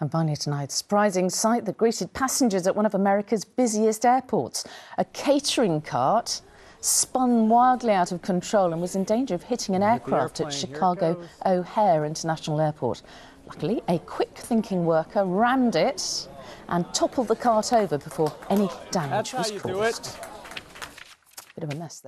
And finally tonight, surprising sight that greeted passengers at one of America's busiest airports. A catering cart spun wildly out of control and was in danger of hitting an aircraft at Chicago O'Hare International Airport. Luckily, a quick-thinking worker rammed it and toppled the cart over before any damage was caused. Bit of a mess, though.